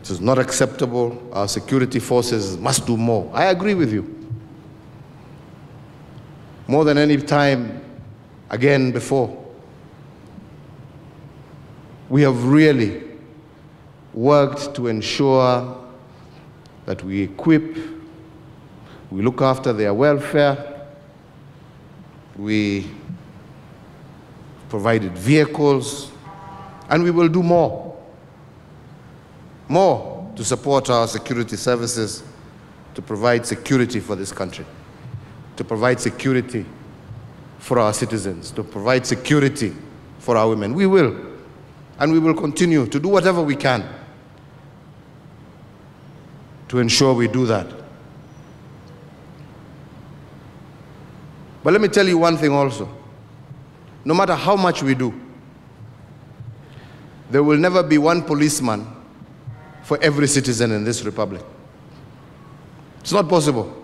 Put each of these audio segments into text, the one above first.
It is not acceptable. Our security forces must do more. I agree with you. More than any time again before, we have really worked to ensure that we equip, we look after their welfare, we provided vehicles, and we will do more. More to support our security services to provide security for this country, to provide security for our citizens, to provide security for our women. We will. And we will continue to do whatever we can to ensure we do that. But let me tell you one thing also. No matter how much we do, there will never be one policeman for every citizen in this republic. It's not possible.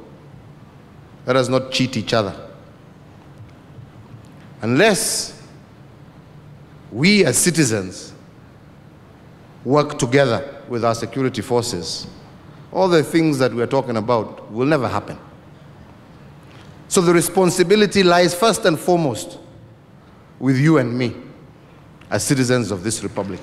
Let us not cheat each other. Unless we as citizens work together with our security forces, all the things that we're talking about will never happen. So the responsibility lies first and foremost with you and me as citizens of this republic.